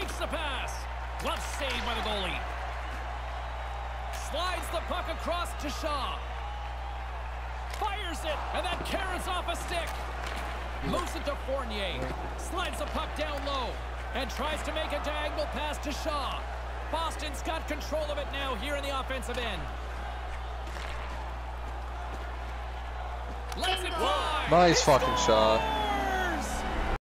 Takes the pass. Glove saved by the goalie. Slides the puck across to Shaw. Fires it, and that carries off a stick. Moves it to Fournier. Slides the puck down low. And tries to make a diagonal pass to Shaw. Boston's got control of it now here in the offensive end. Nice fucking shot.